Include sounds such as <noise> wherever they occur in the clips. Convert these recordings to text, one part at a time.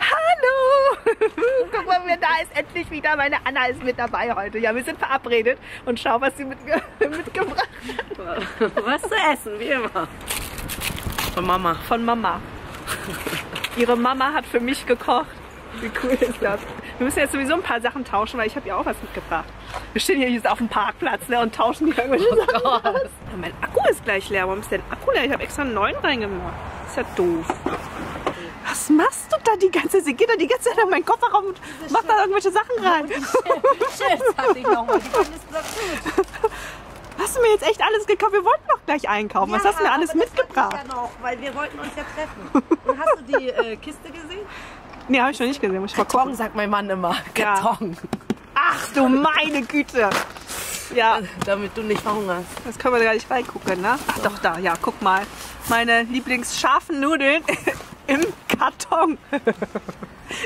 Hallo! <laughs> Guck mal, wer da ist. Endlich wieder. Meine Anna ist mit dabei heute. Ja, wir sind verabredet. Und schau, was sie mitge <laughs> mitgebracht hat. <laughs> Was zu essen, wie immer. Von Mama. Von Mama. Ihre Mama hat für mich gekocht. Wie cool ist das? Wir müssen jetzt sowieso ein paar Sachen tauschen, weil ich habe ihr auch was mitgebracht. Wir stehen hier jetzt auf dem Parkplatz ne, und tauschen hier irgendwelche Oh Sachen aus. Ja, mein Akku ist gleich leer. Warum ist denn Akku leer? Ich habe extra einen neuen reingemacht. Ist ja doof. Was machst du da die ganze Zeit? Sie geht da die ganze Zeit in meinen Kofferraum und macht da irgendwelche Sachen rein. Schild hatte ich nochmal. Hast du mir jetzt echt alles gekauft? Wir wollten doch gleich einkaufen. Was hast du mir alles aber das mitgebracht? Ja noch, weil wir wollten uns ja treffen. Und hast du die äh, Kiste gesehen? Nee, habe ich noch nicht gesehen. Muss ich mal gucken. sagt mein Mann immer. Ja. Karton. Ach du meine Güte. Ja, Damit du nicht verhungerst. das können wir gar nicht reingucken, ne? Ach doch, da, ja, guck mal. Meine lieblingsscharfen Nudeln im Karton. <laughs>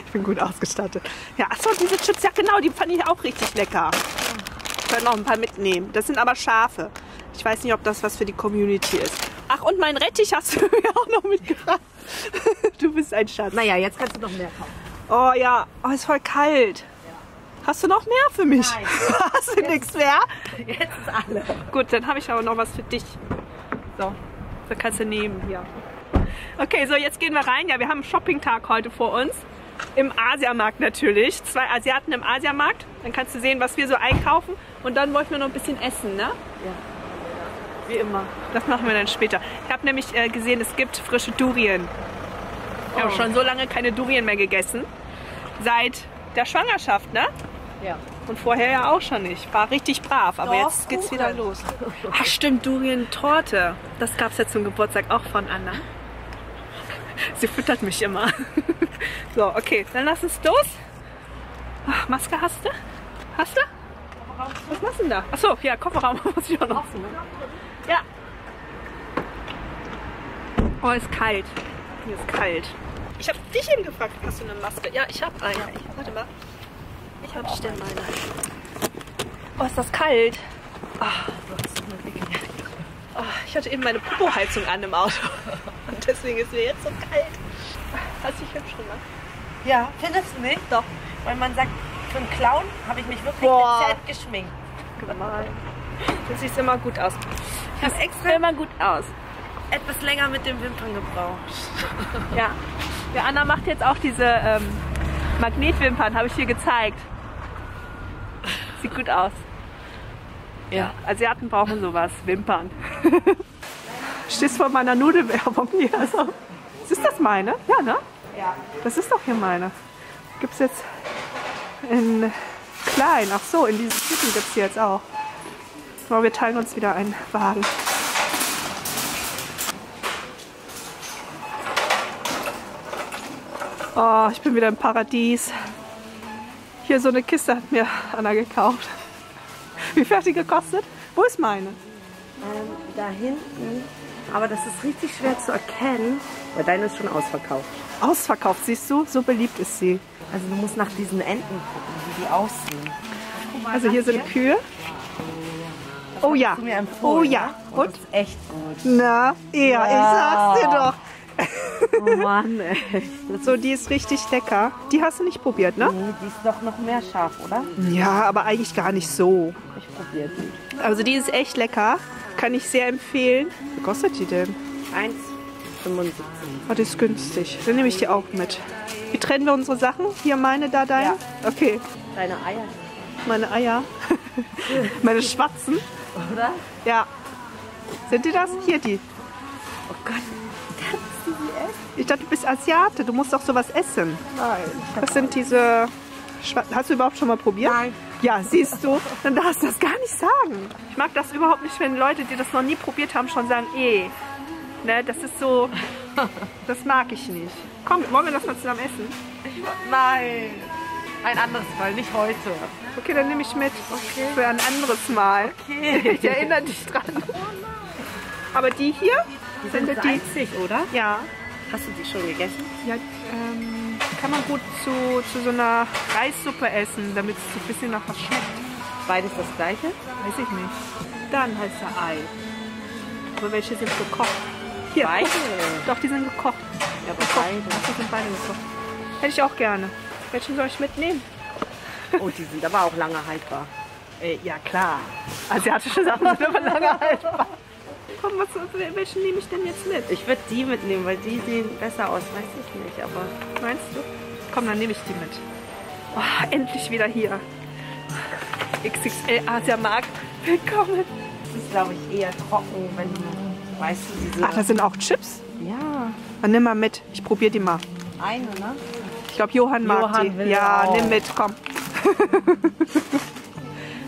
Ich bin gut ausgestattet. Ja, achso, diese Chips, ja genau, die fand ich auch richtig lecker. Ich werde noch ein paar mitnehmen. Das sind aber scharfe. Ich weiß nicht, ob das was für die Community ist. Ach, und mein Rettich hast du <laughs> mir auch noch mitgebracht. Du bist ein Schatz. Naja, jetzt kannst du noch mehr kaufen. Oh ja, oh, ist voll kalt. Hast du noch mehr für mich? Nein. <laughs> Hast du nichts mehr? Jetzt ist alle. Gut, dann habe ich aber noch was für dich. So, da kannst du nehmen hier. Okay, so jetzt gehen wir rein. Ja, wir haben einen Shopping-Tag heute vor uns. Im Asiamarkt natürlich. Zwei Asiaten im Asiamarkt. Dann kannst du sehen, was wir so einkaufen. Und dann wollten wir noch ein bisschen essen, ne? Ja. Wie immer. Das machen wir dann später. Ich habe nämlich äh, gesehen, es gibt frische Durien. Ich habe Oh. schon so lange keine Durien mehr gegessen. Seit der Schwangerschaft, ne? Ja. Und vorher ja auch schon nicht. War richtig brav, aber Doch, jetzt geht's Kuchen. wieder los. Ach stimmt, Durian-Torte. Das gab's ja zum Geburtstag auch von Anna. Sie füttert mich immer. <laughs> So, okay, dann lass uns los. Ach, Maske hast du? Hast du? Was machst du denn da? Achso, ja, Kofferraum <laughs> muss ich auch noch. Ja. Oh, ist kalt. Hier ist kalt. Ich habe dich eben gefragt, hast du eine Maske? Ja, ich habe eine. Ich, warte mal. Ich habe stell meine. Oh, ist das kalt. Ah, ich hatte eben meine Popo-Heizung an im Auto. Deswegen ist mir jetzt so kalt. Hast du dich hübsch gemacht? Ja, findest du nicht? Doch. Weil man sagt, für einen Clown habe ich mich wirklich Boah. dezent geschminkt. Gemein. Du siehst immer gut aus. Ich habe extra Immer gut aus. etwas länger mit den Wimpern gebraucht. Ja. Ja, Anna macht jetzt auch diese ähm, Magnetwimpern, habe ich dir gezeigt. Sieht gut aus. Ja. Asiaten brauchen sowas, Wimpern. <laughs> Stehst vor meiner Nudelwerbung <laughs> hier. Also, ist das meine? Ja, ne? Ja. Das ist doch hier meine. Gibt es jetzt in klein. Ach so, in diesen Tüten gibt es hier jetzt auch. Aber wir teilen uns wieder einen Wagen. Oh, ich bin wieder im Paradies. Hier so eine Kiste hat mir Anna gekauft. Wie viel hat die gekostet? Wo ist meine? Ähm, da hinten. Aber das ist richtig schwer zu erkennen, weil deine ist schon ausverkauft. Ausverkauft, siehst du? So beliebt ist sie. Also du musst nach diesen Enten gucken, wie die aussehen. Also hier sind Kühe. Oh ja. Oh ja. ne? Und Und? das ist echt gut. Na, ja, ich sag's dir doch. Oh Mann, echt. So, die ist richtig lecker. Die hast du nicht probiert, ne? Nee, die ist doch noch mehr scharf, oder? Ja, aber eigentlich gar nicht so. Ich probiere die. Also die ist echt lecker. Kann ich sehr empfehlen. Wie kostet die denn? 1,75. Oh, die ist günstig. Dann nehme ich die auch mit. Wie trennen wir unsere Sachen? Hier meine, da deine? Okay. Deine Eier, Meine Eier. <laughs> meine schwarzen. oder? Ja. Sind die das? Hier die. Oh Gott. Kannst du die essen? Ich dachte, du bist Asiate. Du musst doch sowas essen. Nein. Das sind diese. Schwa- Hast du überhaupt schon mal probiert? Nein. Ja, siehst du, dann darfst du das gar nicht sagen. Ich mag das überhaupt nicht, wenn Leute, die das noch nie probiert haben, schon sagen, eh. Ne, das ist so. Das mag ich nicht. Komm, wollen wir das mal zusammen essen? Nein. Ein anderes Mal, nicht heute. Okay, dann nehme ich mit. Für ein anderes Mal. Okay. <laughs> Ich erinnere dich dran. Aber die hier Die sind sind die. salzig, oder? Ja. Hast du die schon gegessen? Ja, ähm, kann man gut zu, zu so einer Reissuppe essen, damit es so ein bisschen nach was schmeckt. Beides das gleiche? Weiß ich nicht. Dann heißt er Ei. Aber welche sind gekocht? Hier. Beide. <laughs> Doch, die sind gekocht. Ja, aber Gekocht. beide. Ach, die sind beide gekocht. Hätte ich auch gerne. Welchen soll ich mitnehmen? Oh, die sind aber auch lange haltbar. Äh, ja, klar. Asiatische Sachen sind aber lange <laughs> haltbar. Komm, was, welchen nehme ich denn jetzt mit? Ich würde die mitnehmen, weil die sehen besser aus, weiß ich nicht, aber Meinst du? Komm, dann nehme ich die mit. Oh, endlich wieder hier. XXL Asiamarkt. Willkommen. das ist, glaube ich, eher trocken, wenn du, weißt du, diese... Ach, da sind auch Chips. ja, Dann nimm mal mit. Ich probiere die mal. eine, ne? Ich glaube, Johann mag Johann die. will Ja, auch. nimm mit, komm. <laughs>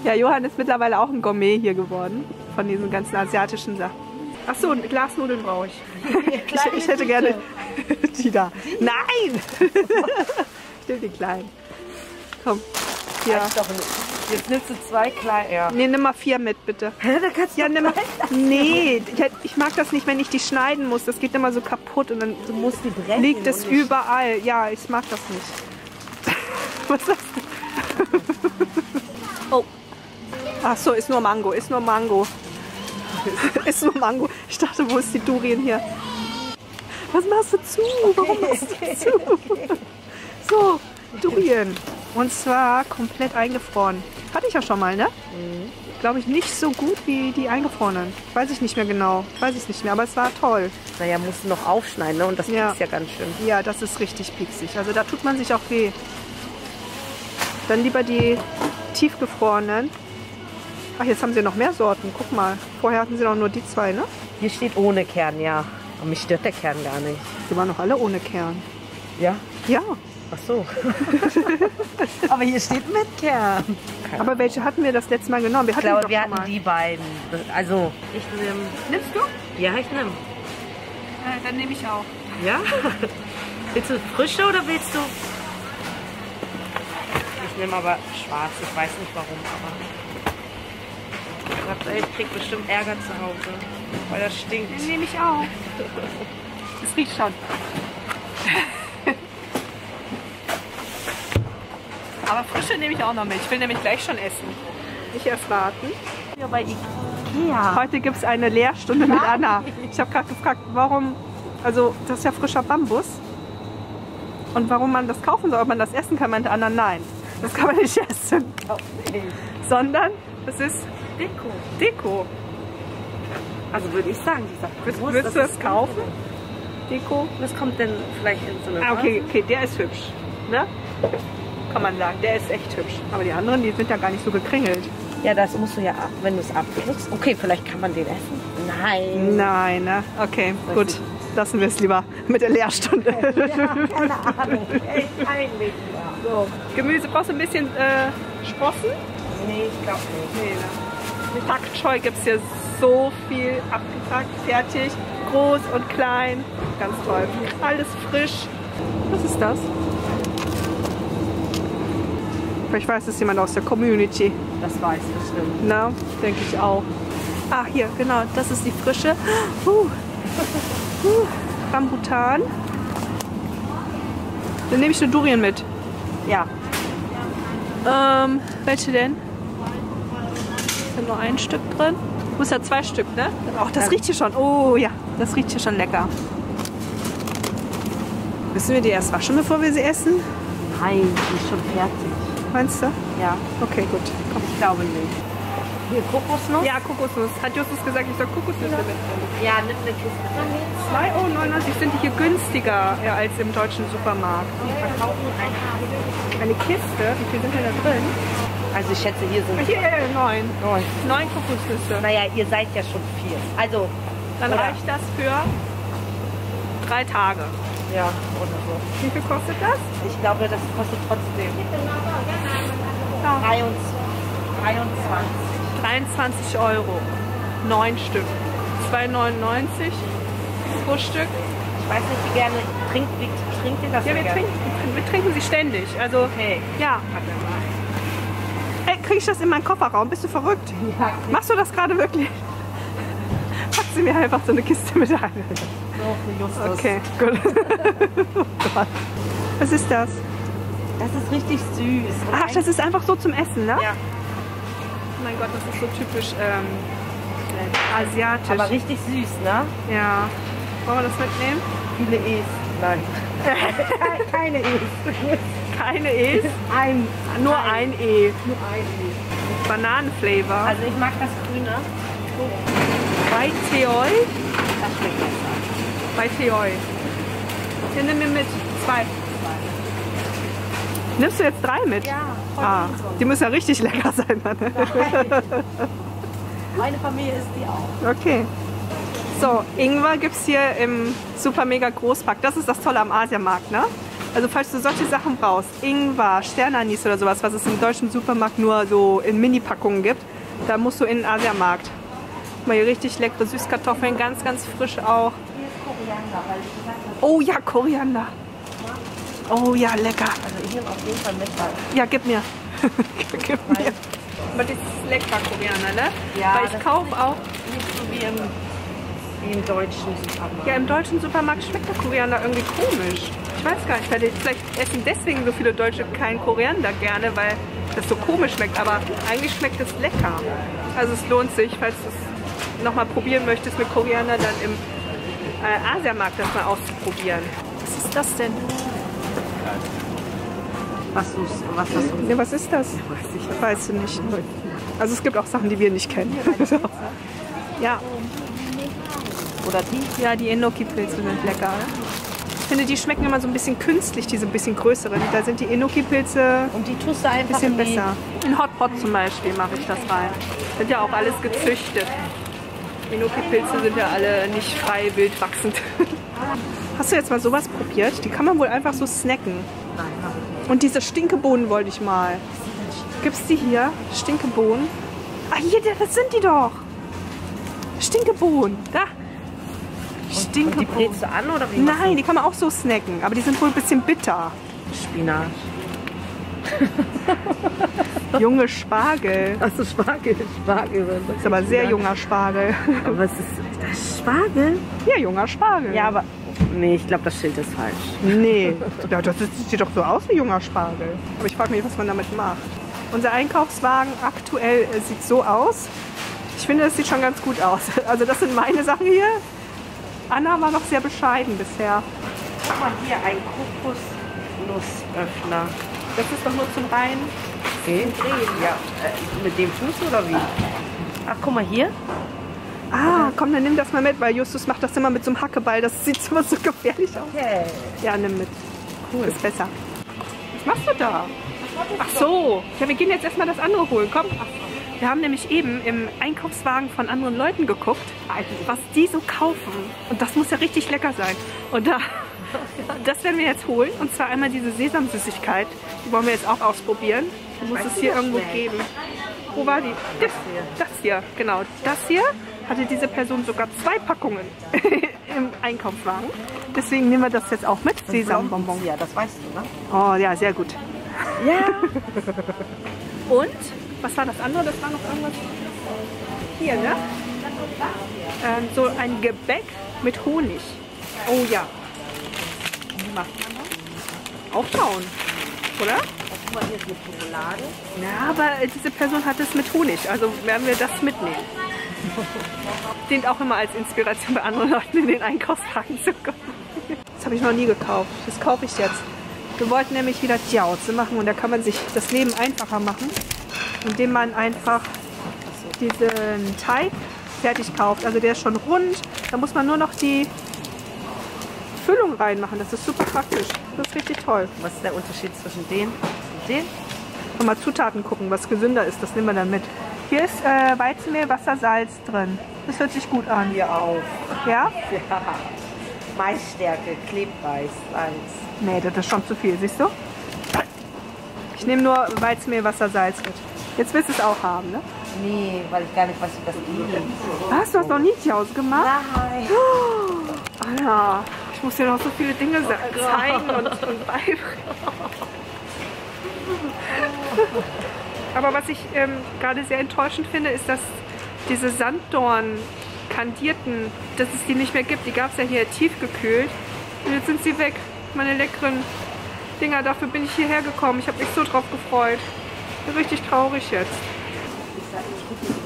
ja, Johann ist mittlerweile auch ein Gourmet hier geworden. Von diesen ganzen asiatischen Sachen. Ach so, Glasnudeln brauche ich. <laughs> ich. Ich hätte gerne <laughs> die da. Nein! <laughs> ich will die kleinen. Komm. Ja. Jetzt nimmst du zwei kleine, ja. Nee, nimm mal vier mit, bitte. Da kannst du Ja, nimm mal. Nee, ich, mag das nicht, wenn ich die schneiden muss. Das geht immer so kaputt und dann Du musst die brechen. liegt es überall. Ja, ich mag das nicht. Was ist das? Oh. Ach so, ist nur Mango, ist nur Mango. <laughs> ist nur Mango. Ich dachte, wo ist die Durien hier? Was machst du zu? Warum machst du zu? <laughs> So, Durien. Und zwar komplett eingefroren. Hatte ich ja schon mal, ne? Glaube ich nicht so gut wie die eingefrorenen. Weiß ich nicht mehr genau. Weiß ich nicht mehr, aber es war toll. Naja, musst du noch aufschneiden, ne? Und das Ja. ist ja ganz schön. Ja, das ist richtig pieksig. Also da tut man sich auch weh. Dann lieber die tiefgefrorenen. Ach, jetzt haben sie noch mehr Sorten. Guck mal. Vorher hatten sie noch nur die zwei, ne? Hier steht ohne Kern, ja. Aber mich stört der Kern gar nicht. Die waren noch alle ohne Kern. Ja? Ja, Ach so. <laughs> Aber hier steht mit Kern. aber welche hatten wir das letzte Mal genommen? Wir Ich hatten glaube, die doch wir schon hatten mal. die beiden. Also, ich nehme. Nimmst du? Ja, ich nehme. Äh, dann nehme ich auch. Ja? <laughs> Willst du frische oder willst du. Ich nehme aber schwarz. Ich weiß nicht warum, aber. Gott, Ich krieg bestimmt Ärger zu Hause. Weil das stinkt. Den nehme ich auch. <laughs> Das riecht schon. Aber frische nehme ich auch noch mit. Ich will nämlich gleich schon essen. Nicht erst warten. Ja, bei Ikea. Heute gibt es eine Lehrstunde mit Anna. Ich habe gerade gefragt, warum, also das ist ja frischer Bambus. Und warum man das kaufen soll, ob man das essen kann, meinte Anna, nein. Das kann man nicht <laughs> essen. Sondern es ist Deko. Deko. Also würde ich sagen, dieser Brust, willst du das kaufen? Deko? Was kommt denn vielleicht in so eine Ah, okay, okay, der ist hübsch. Ne? Kann man sagen, der ist echt hübsch. Aber die anderen, die sind ja gar nicht so gekringelt. Ja, das musst du ja ab, wenn du es abkriegst. Okay, vielleicht kann man den essen. Nein. Nein, ne? Okay, Weiß gut. ich. Lassen wir es lieber mit der Lehrstunde. Keine Ahnung. Echt peinlich. So, Gemüse brauchst du ein bisschen äh, Sprossen? Nee, ich glaube nicht. Nee, ne? Choi gibt es hier so viel abgepackt, fertig, groß und klein. Ganz toll. Alles frisch. Was ist das? Vielleicht weiß es jemand aus der Community. Das weiß bestimmt. Na, denke ich auch. Ah, hier, genau, das ist die frische. Uh. Uh. Rambutan. Dann nehme ich eine Durian mit. Ja. Ähm, welche denn? Da nur ein Stück drin? Muss ja zwei Stück, ne? Auch das Ja. riecht hier schon. Oh ja, das riecht hier schon lecker. Müssen wir die erst waschen, bevor wir sie essen? Nein, die ist schon fertig. Meinst du? Ja. Okay, gut. Komm. Ich glaube nicht. Hier, Kokosnuss? Ja, Kokosnuss. Hat Justus gesagt, ich soll Kokosnüsse mitnehmen. Ja, nimm eine Kiste. 2,99 Euro sind die hier günstiger ja, als im deutschen Supermarkt. Die verkaufen eine Eine Kiste, wie viel sind denn da drin? Also ich schätze, hier sind Hier, äh, neun. neun. Neun Kokosnüsse. Naja, ihr seid ja schon vier. Also, Dann Oder- reicht das für drei Tage. ja, oder so. Wie viel kostet das? Ich glaube, das kostet trotzdem Ja. 23. 23 Euro. Neun Stück. 2,99 pro Stück. Ich weiß nicht, wie gerne trinkt, wie trinkt ihr das Ja, wir gerne? trinken, wir trinken sie ständig. Also, Okay. ja. Warte mal. Hey, krieg ich das in meinen Kofferraum? Bist du verrückt? Ja, Machst du das gerade wirklich? Pack sie mir einfach so eine Kiste mit ein. so. Okay, gut. Oh <laughs> Gott. Was ist das? Das ist richtig süß. Ach, das ist einfach so zum Essen, ne? Ja, Oh mein Gott, das ist so typisch ähm, asiatisch. aber richtig süß, ne? ja. Wollen wir das mitnehmen? Viele E's. Nein. <laughs> Keine E's. Keine E's, Ein. nur ein E. Nur ein E. Bananenflavor. Also ich mag das Grüne. Bei Teoi. Das schmeckt besser. Bei Teoi. Hier, nimm mir mit. Zwei. Nimmst du jetzt drei mit? Ja, Ah, die müssen ja richtig lecker sein, Mann. Meine Familie isst die auch. Okay. So, Ingwer gibt es hier im Super Mega Großpack. Das ist das Tolle am Asiamarkt, ne? Also falls du solche Sachen brauchst, Ingwer, Sternanis oder sowas, was es im deutschen Supermarkt nur so in Mini-Packungen gibt, da musst du in den Asiamarkt. Mal hier richtig leckere Süßkartoffeln, ganz, ganz frisch auch. Hier ist Koriander, weil ich gesagt habe, Oh ja, Koriander. Oh ja, lecker. also ich nehme auf jeden Fall mit, Ja, gib mir. <laughs> gib mir. Aber das ist lecker Koriander, ne? Ja, Weil ich kaufe auch nicht so wie im, wie im deutschen Supermarkt. Ja, im deutschen Supermarkt schmeckt der Koriander irgendwie komisch. Ich weiß gar nicht, vielleicht essen deswegen so viele Deutsche kein Koriander gerne, weil das so komisch schmeckt. Aber eigentlich schmeckt es lecker. Also es lohnt sich, falls du es nochmal probieren möchtest mit Koriander, dann im äh, Asiamarkt das mal auszuprobieren. Was ist das denn? Was, was du Ja, was ist das? Weißt du nicht. Also es gibt auch Sachen, die wir nicht kennen. ja, <laughs> Oder die? ja, die Enoki-Pilze sind lecker. Ich finde, die schmecken immer so ein bisschen künstlich, diese bisschen größeren. Da sind die Enoki-Pilze Und die tust du einfach bisschen in die... besser. In Hotpot zum Beispiel mache ich das rein. Sind ja auch alles gezüchtet. Enoki-Pilze sind ja alle nicht frei wild wachsend. <laughs> Hast du jetzt mal sowas probiert? Die kann man wohl einfach so snacken. Und diese Stinkebohnen wollte ich mal. Gibt's die hier? Stinkebohnen? Ah, hier, das sind die doch. Stinkebohnen. Da. Und die brätst du an oder wie? Nein, die kann man auch so snacken. Aber die sind wohl ein bisschen bitter. Spinat. <laughs> Junge Spargel. Achso, Spargel. Spargel. Ist aber sehr junger Spargel. Aber was ist das? Spargel? Ja, junger Spargel. Ja, aber... Nee, ich glaube, das Schild ist falsch. Nee, <laughs> ja, das sieht doch so aus wie junger Spargel. Aber ich frage mich, was man damit macht. Unser Einkaufswagen aktuell äh, sieht so aus. Ich finde, es sieht schon ganz gut aus. <laughs> Also das sind meine Sachen hier. Anna war noch sehr bescheiden bisher. Guck mal hier, ein Kokosnussöffner. Das ist doch nur zum Rein. Okay. Ja, äh, mit dem Fuß oder wie? Ach, guck mal hier. Ah, komm, dann nimm das mal mit, weil Justus macht das immer mit so einem Hackeball. Das sieht <laughs> immer so gefährlich aus. Okay. Ja, nimm mit. Cool. Ist besser. Was machst du da? Ach so. Ja, wir gehen jetzt erstmal das andere holen. Komm. Wir haben nämlich eben im Einkaufswagen von anderen Leuten geguckt, was die so kaufen. Und das muss ja richtig lecker sein. Und da, das werden wir jetzt holen. Und zwar einmal diese Sesamsüßigkeit. Die wollen wir jetzt auch ausprobieren. Die muss es hier irgendwo geben. Wo war die? Das hier. Das hier, genau. Das hier hatte diese Person sogar zwei Packungen <laughs> im Einkaufswagen. Deswegen nehmen wir das jetzt auch mit. Sesambonbon. Ja, das weißt du, ne? Oh ja, sehr gut. Ja. <laughs> Und was war das andere? Das war noch irgendwas hier, ne? Ähm, so ein Gebäck mit Honig. Oh ja. Auftauen, oder? Guck mal, hier ist eine Schokolade. Aber diese Person hat es mit Honig, also werden wir das mitnehmen. Dient auch immer als Inspiration bei anderen Leuten in den Einkaufswagen zu kommen. Das habe ich noch nie gekauft. Das kaufe ich jetzt. Wir wollten nämlich wieder Jiaozi machen und da kann man sich das Leben einfacher machen, indem man einfach diesen Teig fertig kauft. Also der ist schon rund. Da muss man nur noch die Füllung reinmachen. Das ist super praktisch. Das ist richtig toll. Was ist der Unterschied zwischen den und den? Und mal Zutaten gucken, was gesünder ist. Das nehmen wir dann mit. Hier ist äh, Weizenmehl, Wasser, Salz drin. Das hört sich gut an. Hier auch. Ja? <laughs> Ja. Maisstärke, Klebreis, Salz. Nee, das ist schon zu viel, siehst du? Ich nehme nur Weizenmehl, Wasser, Salz mit. Jetzt willst du es auch haben, ne? Nee, weil ich gar nicht weiß, wie das geht. Was? Du hast noch nie Tiaus gemacht? Nein. <gasps> Anna, ich muss dir noch so viele Dinge sa- zeigen und, und beibringen. <laughs> Aber was ich ähm, gerade sehr enttäuschend finde, ist, dass diese Sanddorn kandierten, dass es die nicht mehr gibt. Die gab es ja hier tiefgekühlt. Und jetzt sind sie weg. Meine leckeren Dinger. Dafür bin ich hierher gekommen. Ich habe mich so drauf gefreut. Bin richtig traurig jetzt.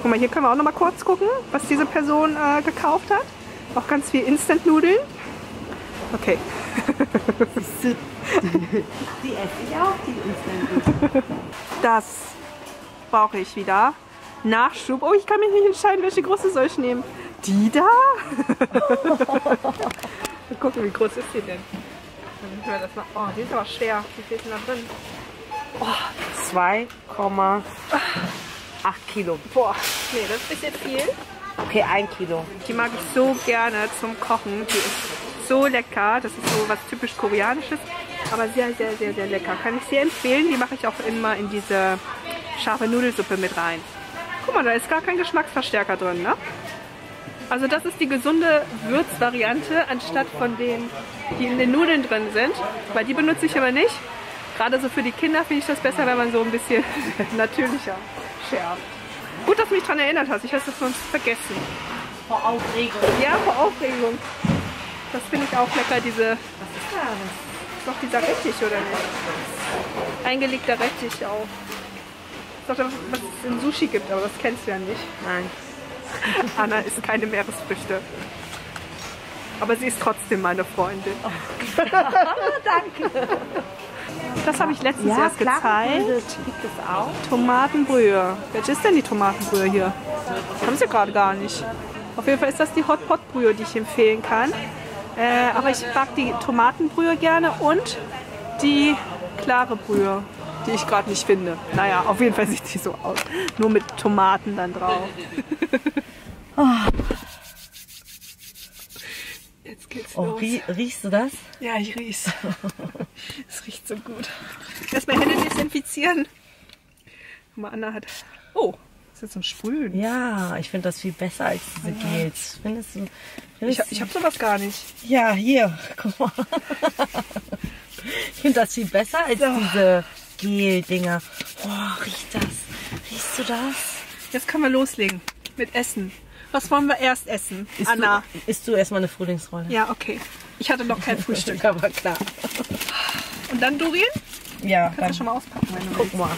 Guck mal, hier können wir auch noch mal kurz gucken, was diese Person äh, gekauft hat. Auch ganz viel Instant-Nudeln. Okay. <laughs> Die esse ich auch, die Instant Das brauche ich wieder. Nachschub. Oh, ich kann mich nicht entscheiden, welche große soll ich nehmen. Die da? <laughs> Mal gucken, wie groß ist die denn? Dann müssen wir das mal. Oh, die ist aber schwer. Wie viel ist denn da drin? 2,8 Kilo. Boah, nee, das ist ein bisschen viel. Okay, ein Kilo. Die mag ich so gerne zum Kochen. Die ist so lecker. Das ist so was typisch Koreanisches, aber sehr, sehr, sehr, sehr lecker. Kann ich sehr empfehlen. Die mache ich auch immer in diese scharfe Nudelsuppe mit rein. Guck mal, da ist gar kein Geschmacksverstärker drin, ne? Also das ist die gesunde Würzvariante anstatt von denen, die in den Nudeln drin sind. Weil die benutze ich aber nicht. Gerade so für die Kinder finde ich das besser, wenn man so ein bisschen <laughs> natürlicher schärft. Gut, dass du mich daran erinnert hast. Ich hätte das sonst vergessen. Vor Aufregung. Ja, vor Aufregung. Das finde ich auch lecker, diese. Was ist das? Ist doch dieser Rettich, oder nicht? Eingelegter Rettich auch. Ist doch das, was es in Sushi gibt, aber das kennst du ja nicht. Nein. <laughs> Anna isst keine Meeresfrüchte. Aber sie ist trotzdem meine Freundin. <laughs> Danke. Das habe ich letztens Ja, erst gezeigt. gibt es auch. Tomatenbrühe. Welche ist denn die Tomatenbrühe hier? Haben sie gerade gar nicht. Auf jeden Fall ist das die Hot Pot Brühe, die ich empfehlen kann. Äh, aber ich mag die Tomatenbrühe gerne und die klare Brühe, die ich gerade nicht finde. Naja, auf jeden Fall sieht die so aus. Nur mit Tomaten dann drauf. Jetzt <laughs> <laughs> geht's Oh, los. rie riechst du das? Ja, ich riech's. <laughs> Es riecht so gut. Erstmal Hände desinfizieren. Mal, Anna hat. Oh, ist jetzt zum Sprühen. Ja, ich finde das viel besser als diese Gels. Findest du? Ich, Findest hab- ich habe sowas gar nicht. Ja, hier, guck mal. Ich finde das viel besser als diese Gel-Dinger. Oh, riecht das? Riechst du das? Jetzt können wir loslegen mit Essen. Was wollen wir erst essen? Isst Anna. Du, isst du erstmal eine Frühlingsrolle? Ja, okay. Ich hatte noch kein <laughs> Frühstück. Aber klar. Und dann Durian? Ja, Kannst du schon mal auspacken, wenn du guck willst. mal.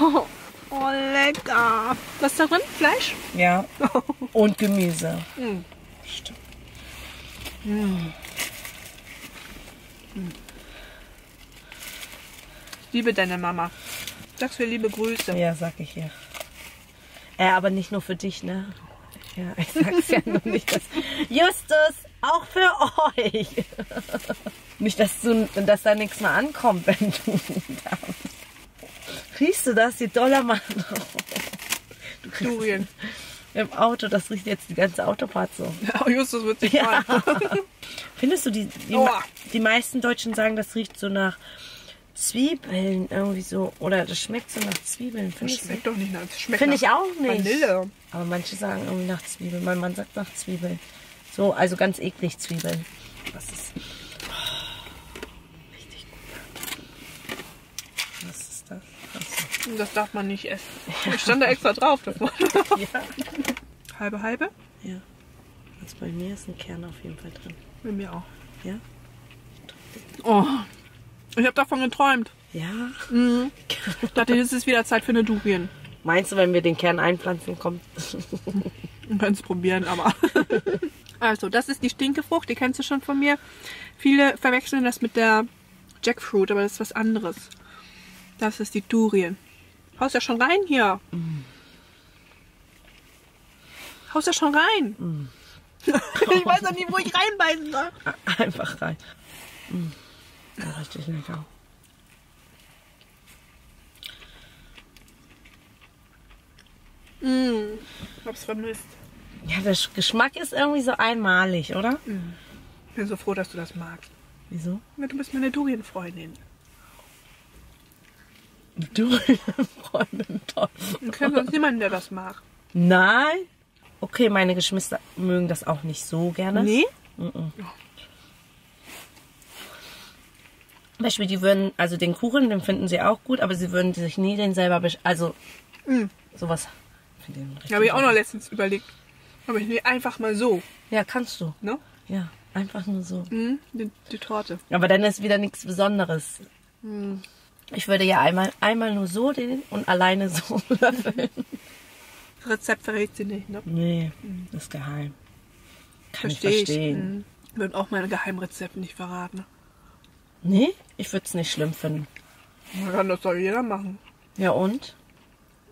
Oh, <laughs> oh, lecker. Was ist da drin? Fleisch? Ja. <laughs> Und Gemüse. Mm. Stimmt. Ich liebe deine Mama. Sagst mir liebe Grüße. Ja, sag ich ja. Äh, aber nicht nur für dich, ne? Ja, <laughs> ich sag's ja nur nicht. Dass Justus, auch für euch. <laughs> Nicht, dass, du, dass da nichts mehr ankommt, <laughs> wenn du da Riechst du das? Die Dollarmann. Du kriegst Durian. im Auto, das riecht jetzt die ganze Autofahrt so. Oh, Justus wird sich Ja. freuen. Findest du, die, die, Oh. die meisten Deutschen sagen, das riecht so nach Zwiebeln irgendwie so. Oder das schmeckt so nach Zwiebeln. Das Findest du? schmeckt doch nicht nach. Das schmeckt Finde ich auch nicht. Vanille. Aber manche sagen irgendwie nach Zwiebeln. Mein Mann sagt nach Zwiebeln. So, also ganz eklig Zwiebeln. Was ist. Oh, richtig gut. Was ist das? Achso. Das darf man nicht essen. Ich stand da extra drauf. davor. <laughs> Ja. halbe, halbe? ja. Also bei mir ist ein Kern auf jeden Fall drin. Bei mir auch. Ja? Oh, ich habe davon geträumt. Ja. Ich <laughs> dachte, jetzt ist wieder Zeit für eine Durian. Meinst du, wenn wir den Kern einpflanzen, kommt. Wir <laughs> können es probieren, aber. <laughs> also, das ist die Stinkefrucht, die kennst du schon von mir. Viele verwechseln das mit der Jackfruit, aber das ist was anderes. Das ist die Durian. Haust ja schon rein hier. Haust ja schon rein. ich weiß noch nie, wo ich reinbeißen soll. Einfach rein. Mm. Ja, richtig lecker. Mm, hab's vermisst. Ja, der Sch- Geschmack ist irgendwie so einmalig, oder? Ich bin so froh, dass du das magst. Wieso? Ja, Du bist meine Durian-Freundin. Du, <laughs> Freundin, toll. Ich kenne sonst niemanden, der das mag. Nein? Okay, meine Geschwister mögen das auch nicht so gerne. Nee? Zum Beispiel, die würden, also den Kuchen, den finden sie auch gut, aber sie würden sich nie den selber, also sowas. die richtig Habe ich auch noch letztens überlegt. Aber ich nee, einfach mal so. Ja, kannst du. Ne? Ja, einfach nur so. Mhm, die, die Torte. Aber dann ist wieder nichts Besonderes. Ich würde ja einmal, einmal nur so den und alleine so <laughs> löffeln. Rezept verrät sie nicht, ne? Nee, das ist geheim. Kann Verstehe ich ich. verstehen. Mhm. Würden auch meine Geheimrezepte nicht verraten. Nee, ich würde es nicht schlimm finden. Na dann, das soll jeder machen. Ja und?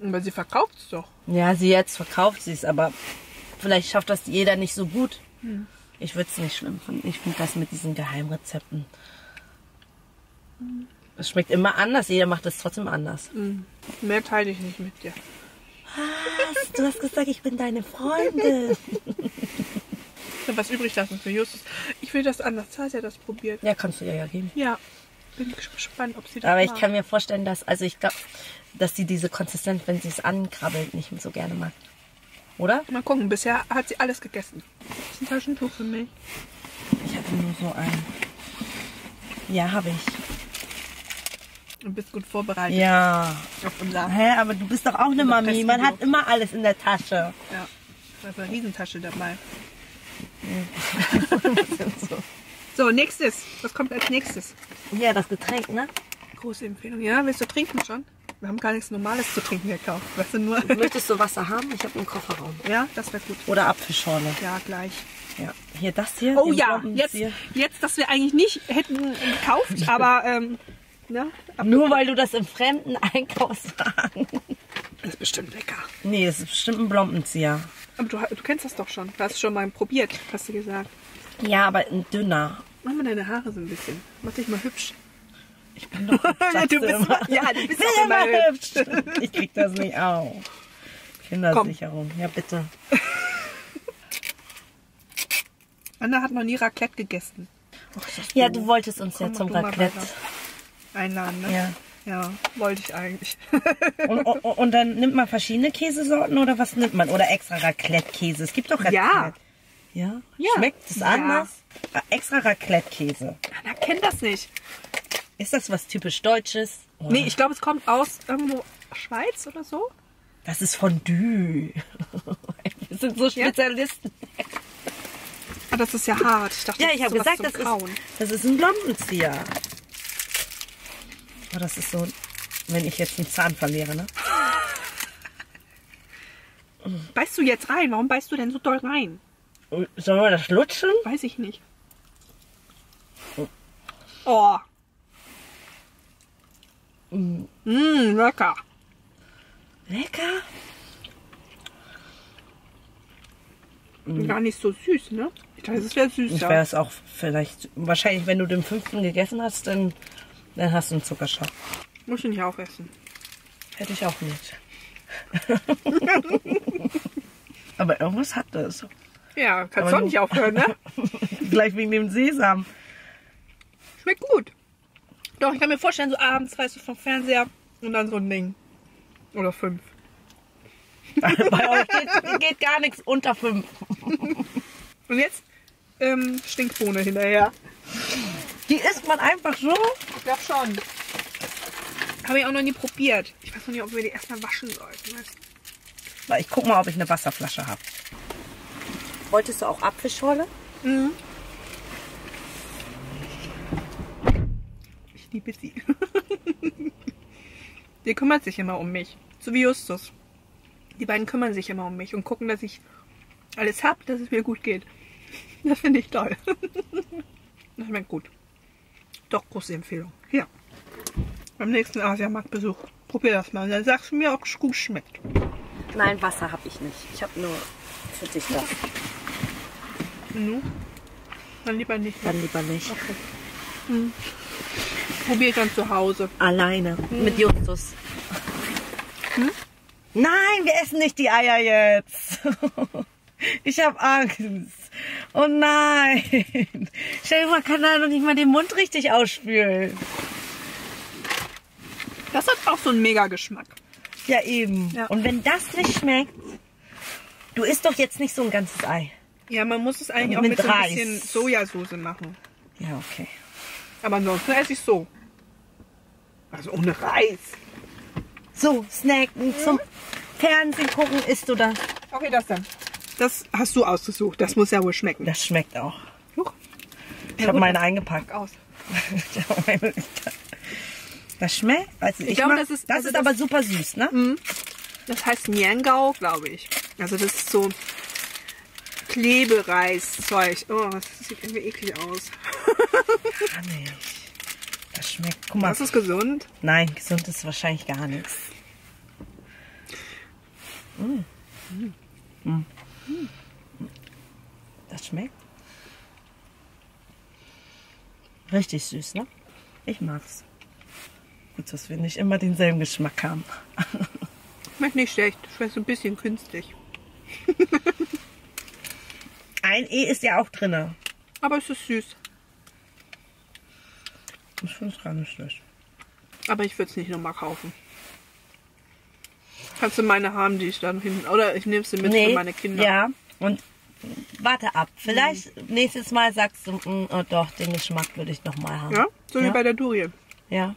Aber sie verkauft es doch. Ja, sie jetzt verkauft sie es, aber vielleicht schafft das jeder nicht so gut. Ich würde es nicht schlimm finden. Ich finde das mit diesen Geheimrezepten. Es schmeckt immer anders, jeder macht es trotzdem anders. Mehr teile ich nicht mit dir. Was? Du hast gesagt, ich bin deine Freundin. <laughs> Ich was übrig lassen für Justus. Ich will das anders. Hat ja das probiert. Ja, kannst du ja ja geben. Ja. Bin gespannt, ob sie das Aber ich mag. kann mir vorstellen, dass, also ich glaube, dass sie diese Konsistenz, wenn sie es ankrabbelt, nicht so gerne mag. Oder? Mal gucken. Bisher hat sie alles gegessen. Das ist ein Taschentuch für mich. Ich hatte nur so ein. Ja, habe ich. Du bist gut vorbereitet Ja. auf unser. Hä, aber du bist doch auch eine Mami. Man hat immer alles in der Tasche. Ja. Da ist eine Riesentasche dabei. <laughs> So, nächstes. Was kommt als nächstes? Ja, das Getränk, ne? Große Empfehlung. Ja, willst du trinken schon? Wir haben gar nichts Normales zu trinken gekauft. Weißt du nur? Möchtest du Wasser haben? Ich habe einen Kofferraum. Ja, das wäre gut. Oder Apfelschorle. Ja, gleich. Ja. Hier, das hier. Oh ja, jetzt, hier. jetzt, das wir eigentlich nicht hätten gekauft, <laughs> aber ähm, ne? Nur weil du das im fremden Einkaufswagen. Das ist bestimmt lecker. Nee, das ist bestimmt ein Blombenzieher. Aber du, du kennst das doch schon. Du hast es schon mal probiert, hast du gesagt. Ja, aber ein dünner. Mach mal deine Haare so ein bisschen. Mach dich mal hübsch. Ich bin doch <laughs> Ja, du bist, immer. ja, du bist auch immer hübsch. hübsch. Ich krieg das nicht auf. Kindersicherung. Ja, bitte. <laughs> Anna hat noch nie Raclette gegessen. Das Ja, du wolltest uns Komm, ja zum Raclette. Einladen, ne? Ja. Ja, wollte ich eigentlich. <laughs> Und, und, und dann nimmt man verschiedene Käsesorten oder was nimmt man? Oder extra Raclette-Käse? Es gibt doch Raclette. Ja. Ja? Ja. Schmeckt es Ja. anders? Ah, Extra Raclette-Käse. Anna kennt das nicht. Ist das was typisch Deutsches? Oder? Nee, ich glaube, es kommt aus irgendwo Schweiz oder so. Das ist Fondue. <laughs> Wir sind so Spezialisten. Ah, das ist ja hart. Ich dachte, Ja, ich habe gesagt, das Kauen. ist, das ist ein Blombenzieher. Aber das ist so, wenn ich jetzt einen Zahn verliere, ne? Beißt du jetzt rein? Warum beißt du denn so doll rein? Sollen wir das lutschen? Weiß ich nicht. Oh. Mm, lecker. Lecker. Gar nicht so süß, ne? Ich dachte, es wäre Ich süßer. wäre es auch vielleicht, wahrscheinlich, wenn du den fünften gegessen hast, dann, dann hast du einen Zuckerschock. Muss ich nicht aufessen. Hätte ich auch nicht. <laughs> Aber irgendwas hat das. Ja, kannst du- nicht aufhören, ne? <laughs> Gleich wegen dem Sesam. Schmeckt gut. Doch, ich kann mir vorstellen, so abends, weißt du, vom Fernseher und dann so ein Ding. Oder fünf. <laughs> Bei euch geht, geht gar nichts unter fünf. <laughs> Und jetzt ähm, Stinkbohne hinterher. Die isst man einfach so. Ich glaube schon. Habe ich auch noch nie probiert. Ich weiß noch nicht, ob wir die erstmal waschen sollten. Weißt du? Ich guck mal, ob ich eine Wasserflasche habe. Wolltest du auch Apfelschorle? Ich liebe sie. <laughs> Die kümmert sich immer um mich. So wie Justus. Die beiden kümmern sich immer um mich und gucken, dass ich alles hab, dass es mir gut geht. Das finde ich toll. <laughs> Das schmeckt gut. Doch, große Empfehlung. Ja. Beim nächsten Asiamarktbesuch. Probier das mal. Dann sagst du mir, ob es gut schmeckt. Nein, Wasser habe ich nicht. Ich habe nur für dich das. Nu? Dann lieber nicht. Dann lieber nicht. Probier ich dann zu Hause. Alleine. Mit Justus. Nein, wir essen nicht die Eier jetzt. <laughs> Ich habe Angst. Oh nein. <laughs> Stell dir mal, kann da noch nicht mal den Mund richtig ausspülen. Das hat auch so einen Mega-Geschmack. Ja, eben. Ja. Und wenn das nicht schmeckt, du isst doch jetzt nicht so ein ganzes Ei. Ja, man muss es eigentlich auch Mit mit so ein bisschen Sojasauce machen. Ja, okay. Aber ansonsten esse ich so. Also ohne Reis. So, snacken zum Fernsehen gucken, isst du das? Okay, das dann. Das hast du ausgesucht. Das muss ja wohl schmecken. Das schmeckt auch. Huch. Ich Ja, habe meine eingepackt. Pack aus. <laughs> Das schmeckt? Also ich, glaube, mag, das ist- das also ist das- aber super süß, ne? Das heißt Niangao, glaube ich. Also das ist so Klebereiszeug. Oh, das sieht irgendwie eklig aus. Kann <laughs> ich. Das schmeckt. Guck mal. Das ist gesund. Nein, gesund ist wahrscheinlich gar nichts. Mm. Mm. Das schmeckt. Richtig süß, ne? Ich mag's. Gut, dass wir nicht immer denselben Geschmack haben. <laughs> Schmeckt nicht schlecht. Schmeckt so ein bisschen künstlich. <laughs> Ein E ist ja auch drin. Aber es ist süß. Ich finde es gar nicht schlecht. Aber ich würde es nicht nochmal kaufen. Kannst du meine haben, die ich dann hinten. Oder ich nehme sie mit für meine Kinder. Ja, und warte ab. Vielleicht nächstes Mal sagst du, mm, oh doch, den Geschmack würde ich nochmal haben. Ja? So wie Ja. bei der Durian. Ja.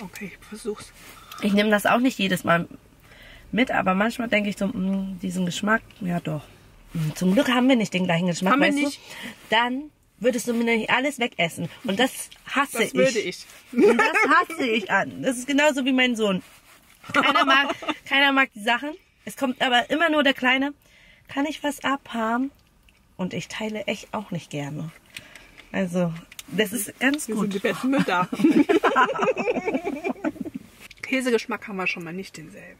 Okay, ich versuch's. Ich nehme das auch nicht jedes Mal mit, aber manchmal denke ich so, mm, diesen Geschmack, ja doch. Mm, Zum Glück haben wir nicht den gleichen Geschmack, Haben wir weißt nicht. du? Dann würdest du mir nicht alles wegessen. Und das hasse Das ich. würde ich. Und das hasse ich an. Das ist genauso wie mein Sohn. Keiner mag, <laughs> keiner mag die Sachen. Es kommt aber immer nur der Kleine. Kann ich was abhaben? Und ich teile echt auch nicht gerne. Also, das ist ganz Wir sind die gut. besten <laughs> Mütter. Käsegeschmack haben wir schon mal nicht denselben.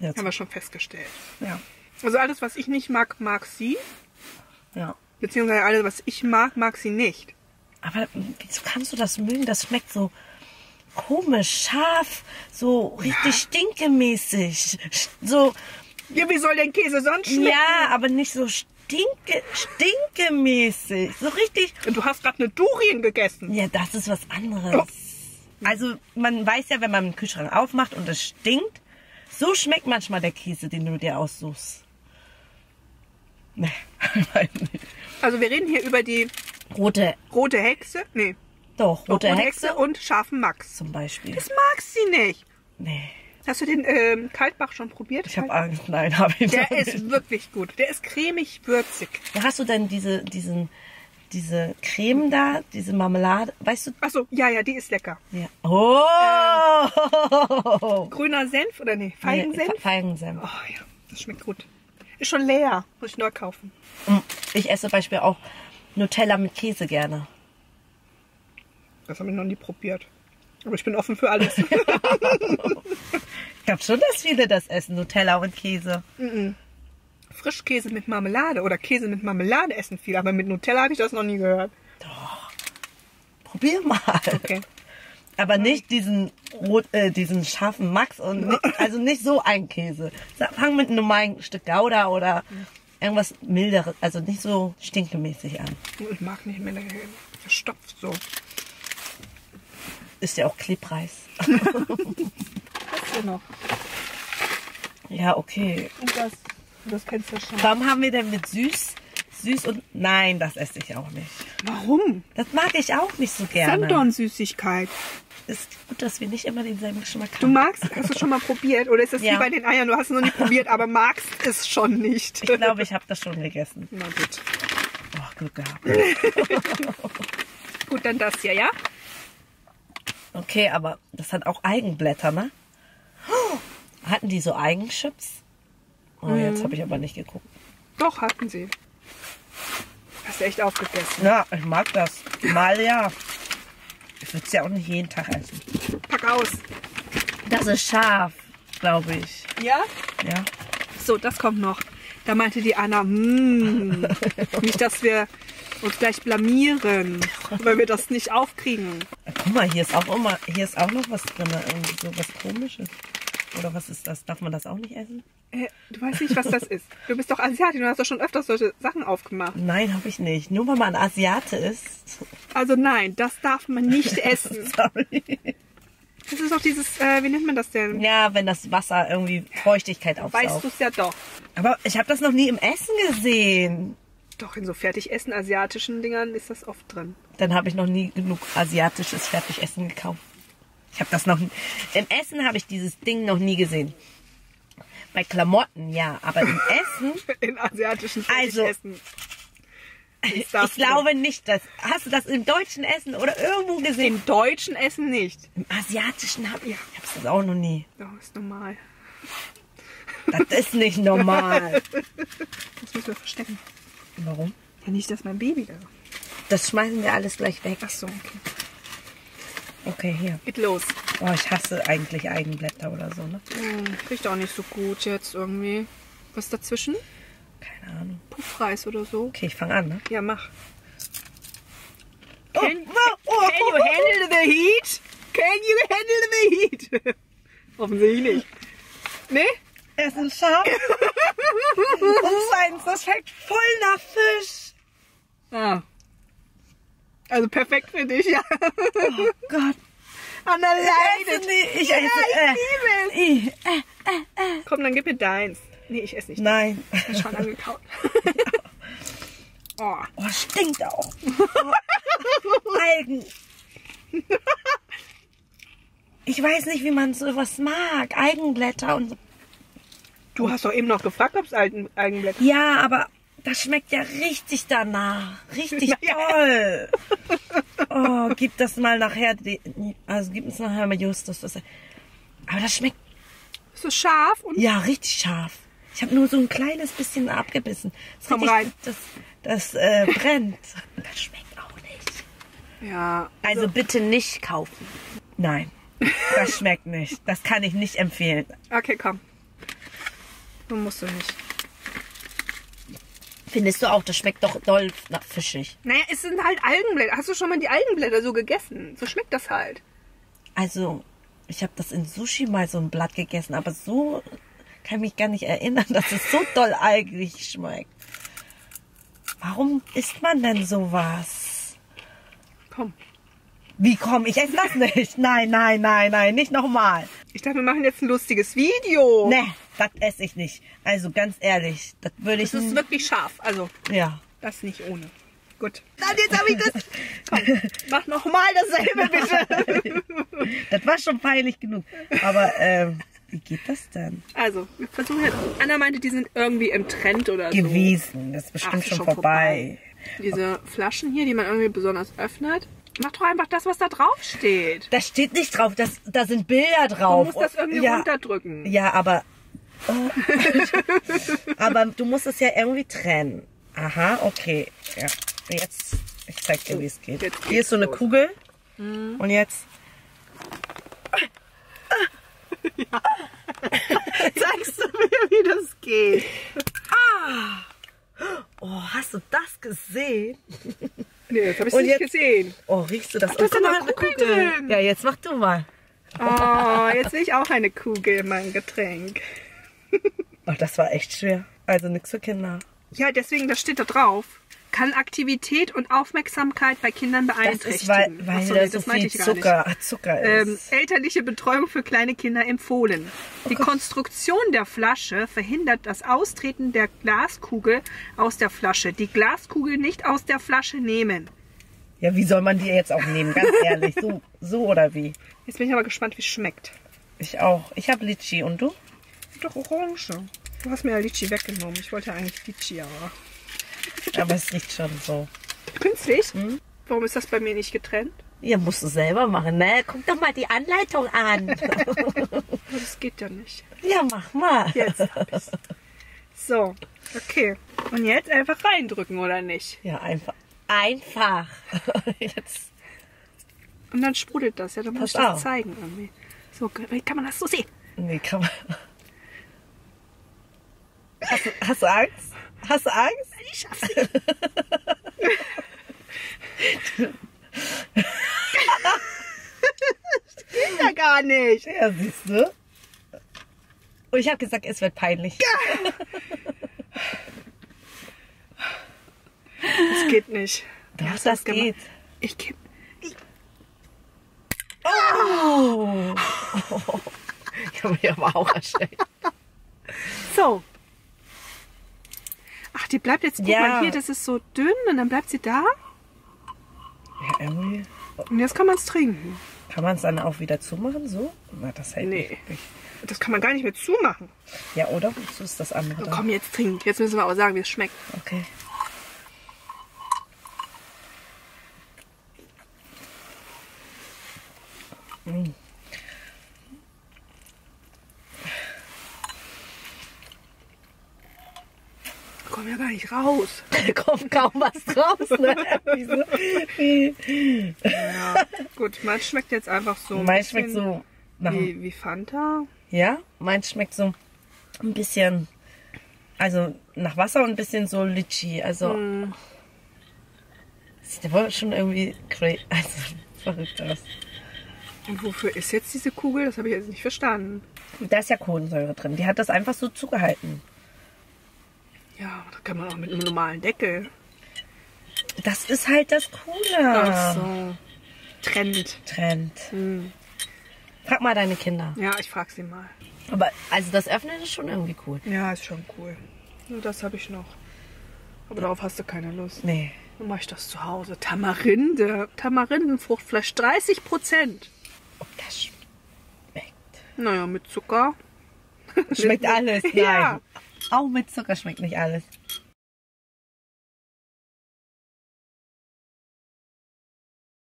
Jetzt, Haben wir schon festgestellt. ja, Also alles, was ich nicht mag, mag sie. ja. Beziehungsweise alles, was ich mag, mag sie nicht. Aber wieso kannst du das mögen? Das schmeckt so komisch, scharf, so richtig stinkemäßig. So, Ja, wie soll denn Käse sonst schmecken? ja, aber nicht so stinke, stinkemäßig. So richtig. Du hast gerade eine Durien gegessen. Ja, das ist was anderes. Also, man weiß ja, wenn man den Kühlschrank aufmacht und es stinkt, so schmeckt manchmal der Käse, den du dir aussuchst. Nee, <laughs> weiß nicht. Also wir reden hier über die Rote, rote Hexe. Nee, doch, doch, rote, Hexe, und scharfen Max. zum Beispiel. Das magst sie nicht. Nee, Hast du den ähm, Kaltbach schon probiert? ich habe Angst. Nein, habe ich Der nicht. ist wirklich gut. Der ist cremig, würzig. Ja, Hast du denn diese, diesen, diese Creme da, diese Marmelade? Weißt du? Achso, ja, ja, die ist lecker. Ja. Oh! Grüner Senf oder nee, Feigensenf? Nee, Feigensenf. Oh ja, das schmeckt gut. Ist schon leer. Muss ich neu kaufen. Ich esse zum Beispiel auch Nutella mit Käse gerne. Das habe ich noch nie probiert. Aber ich bin offen für alles. <laughs> Ich glaube schon, dass viele das essen, Nutella und Käse. Frischkäse mit Marmelade oder Käse mit Marmelade essen viele, aber mit Nutella habe ich das noch nie gehört. Probier mal. Okay. Aber nicht diesen rot, äh, diesen scharfen Max und ni- also nicht so ein Käse. Fang mit einem normalen Stück Gouda oder irgendwas milderes, also nicht so stinkemäßig an. Ich mag nicht mehr verstopft so. Ist ja auch Klebreis. Was hier noch? Ja, okay. Und das, das kennst du schon. Warum haben wir denn mit süß, süß und nein, das esse ich auch nicht. Warum? Das mag ich auch nicht so gerne. Sanddorn-Süßigkeit. Ist gut, dass wir nicht immer denselben Geschmack Du haben. magst, hast du schon mal probiert? Oder ist das Ja. wie bei den Eiern? Du hast es noch nie probiert, aber magst es schon nicht. Ich glaube, ich habe das schon gegessen. Na gut. Oh, Glück gehabt. <laughs> Gut, dann das hier, ja? Okay, aber das hat auch Eigenblätter, ne? Hatten die so Eigenchips? Oh, jetzt habe ich aber nicht geguckt. Doch, hatten sie. Hast du echt aufgegessen. Ja, ich mag das. Mal ja. Ich würde es ja auch nicht jeden Tag essen. Pack aus. Das ist scharf, glaube ich. Ja? Ja. So, das kommt noch. Da meinte die Anna, mm, <laughs> nicht, dass wir uns gleich blamieren, weil wir das nicht aufkriegen. Guck mal, hier ist auch immer, hier ist auch noch was drin, irgendwie so was komisches. Oder was ist das? Darf man das auch nicht essen? Äh, du weißt nicht, was das ist. Du bist doch Asiatin, du hast doch schon öfters solche Sachen aufgemacht. Nein, habe ich nicht. Nur weil man Asiate ist. Also nein, das darf man nicht <laughs> essen. Sorry. Das ist doch dieses, äh, wie nennt man das denn? Ja, wenn das Wasser irgendwie Feuchtigkeit Weißt aufsaugt. du es ja doch. Aber ich habe das noch nie im Essen gesehen. Doch, in so Fertigessen asiatischen Dingern ist das oft drin. Dann habe ich noch nie genug asiatisches Fertigessen gekauft. Ich habe das noch. Im Essen habe ich dieses Ding noch nie gesehen. Bei Klamotten ja, aber im Essen. <laughs> In asiatischen Also, das Ich glaube nicht, dass. Hast du das im deutschen Essen oder irgendwo gesehen? Im deutschen Essen nicht. Im asiatischen habe ich. Ich habe das auch noch nie. Ja, ist normal. Das ist nicht normal. <laughs> Das müssen wir verstecken. Warum? Ja, nicht, dass mein Baby da. Das schmeißen wir alles gleich weg. Ach so, okay. Okay, hier. Geht los. Oh, ich hasse eigentlich Eigenblätter oder so, ne? Hm, riecht auch nicht so gut jetzt irgendwie. Was dazwischen? Keine Ahnung. Puffreis oder so. Okay, ich fange an, ne? Ja, mach. Oh, Can, oh, oh, can you handle the heat? Can you handle the heat? <laughs> Offensichtlich nicht. Nee? Er ist ein Schaf. <laughs> das ist eins, das schmeckt voll nach Fisch. Ah. Also perfekt für dich, ja. Oh Gott. An der Ich esse nicht. Ich Ja, esse. ich äh, ich, äh, Komm, dann gib mir deins. Nee, ich esse nicht. nein. Ich hab schon angekaut. <laughs> oh. Oh, stinkt auch. Oh, Algen. Ich weiß nicht, wie man sowas mag. Eigenblätter und so. Du hast doch eben noch gefragt, ob es Eigenblätter Ja, aber das schmeckt ja richtig danach. Richtig <laughs> Ja. toll. Oh, gib das mal nachher. Also gib es nachher mal Justus. Das, aber das schmeckt Ist es scharf? Und ja richtig scharf. Ich habe nur so ein kleines bisschen abgebissen. Das, Komm richtig- rein. das, das äh, brennt. Das schmeckt auch nicht. ja. Also bitte nicht kaufen. Nein, das schmeckt nicht. Das kann ich nicht empfehlen. Okay, komm. Du musst du nicht. Findest du auch, das schmeckt doch doll nach fischig. Naja, es sind halt Algenblätter. Hast du schon mal die Algenblätter so gegessen? So schmeckt das halt. Also, ich habe das in Sushi mal so ein Blatt gegessen, aber so kann ich mich gar nicht erinnern, dass es so doll algig schmeckt. Warum isst man denn sowas? Komm. Wie komm, ich esse das nicht. Nein, nein, nein, nein, nicht nochmal. Ich dachte, wir machen jetzt ein lustiges Video. Ne, das esse ich nicht. Also ganz ehrlich, das würde ich Das ist wirklich scharf. Also, ja. das nicht ohne. Gut. Dann jetzt habe ich das. <laughs> Komm, mach nochmal dasselbe bitte. <laughs> Das war schon peinlich genug. Aber ähm, wie geht das denn? Also, wir versuchen jetzt. Anna meinte, die sind irgendwie im Trend oder so. Gewesen, das ist bestimmt Ach, schon, schon vorbei. Diese Flaschen hier, die man irgendwie besonders öffnet. Mach doch einfach das, was da drauf steht. Da steht nicht drauf, das, da sind Bilder Du drauf. musst das irgendwie ja, runterdrücken. Ja, aber. Oh. <laughs> aber du musst es ja irgendwie trennen. Aha, okay. Ja. Jetzt, ich zeig dir, wie es geht. Hier ist so eine los. Kugel. Und jetzt. <laughs> Zeigst du mir, wie das geht? Oh, hast du das gesehen? Nee, das habe ich Und nicht jetzt- gesehen. Oh, riechst du das? da Oh, ist guck mal, eine Kugel drin. Ja, jetzt mach du mal. Oh, jetzt will ich auch eine Kugel in mein Getränk. Oh, das war echt schwer. Also nichts für Kinder. Ja, deswegen, das steht da drauf. Kann Aktivität und Aufmerksamkeit bei Kindern Das beeinträchtigen. ist, weil, weil Ach so, da so das meinte viel. Zucker, Zucker Ähm, ist. elterliche Betreuung für kleine Kinder empfohlen. Oh Die Konstruktion der Flasche verhindert das Austreten der Glaskugel aus der Flasche. Die Glaskugel nicht aus der Flasche nehmen. Ja, wie soll man die jetzt auch nehmen? Ganz <laughs> ehrlich. So, so oder wie? Jetzt bin ich aber gespannt, wie es schmeckt. Ich auch. Ich habe Litchi und du? Doch Orange. Du hast mir ja Litchi weggenommen. Ich wollte eigentlich Litchi, aber... Aber es riecht schon so. Künstlich? Hm? Warum ist das bei mir nicht getrennt? Ja, musst du selber machen, ne? Guck doch mal die Anleitung an. <laughs> Das geht ja nicht. ja, mach mal. Jetzt hab ich's. So, okay. Und jetzt einfach reindrücken, oder nicht? Ja, einfach. Einfach. <laughs> Jetzt. Und dann sprudelt das. Ja, dann muss ich das auf. zeigen irgendwie. So, kann man das so sehen? Nee, kann man. Hast hast du Angst? Hast du Angst? Ich schaff's nicht. das geht ja gar nicht. Ja, siehst du? Und ich habe gesagt, es wird peinlich. Das geht nicht. Doch, hast du das gemacht? geht. Ich kipp. Oh. <laughs> Ich habe mich aber auch erschreckt. So. Ach, die bleibt jetzt, guck Ja. mal hier, das ist so dünn und dann bleibt sie da. Ja, irgendwie. Und jetzt kann man es trinken. Kann man es dann auch wieder zumachen, so? Na, das hält Nee. nicht. Das kann man gar nicht mehr zumachen. Ja, oder? Wozu ist das andere So, komm, jetzt trinken. Jetzt müssen wir aber sagen, wie es schmeckt. Okay. Mm. Kommt ja gar nicht raus. <laughs> Da kommt kaum was raus. Ne? Ja, gut, meins schmeckt jetzt einfach so. ein Meins schmeckt so nach, Wie, wie Fanta. ja, meins schmeckt so ein bisschen, also nach Wasser und ein bisschen so Litchi. Also Hm. sieht aber schon irgendwie crazy, <laughs> also verrückt aus. Und wofür ist jetzt diese Kugel? Das habe ich jetzt nicht verstanden. Da ist ja Kohlensäure drin. Die hat das einfach so zugehalten. Ja, das kann man auch mit einem normalen Deckel. Das ist halt das Coole. Ach so. Trend. Trend. Hm. Frag mal deine Kinder. Ja, ich frage sie mal. Aber also das Öffnen ist schon irgendwie cool. Ja, ist schon cool. Nur das habe ich noch. Aber darauf hast du keine Lust. Nee. Dann mache ich das zu Hause. Tamarinde. Tamarindenfruchtfleisch 30 Prozent. Oh, das schmeckt. Naja, mit Zucker. Schmeckt <laughs> alles. Nein. Ja. Auch mit Zucker schmeckt nicht alles.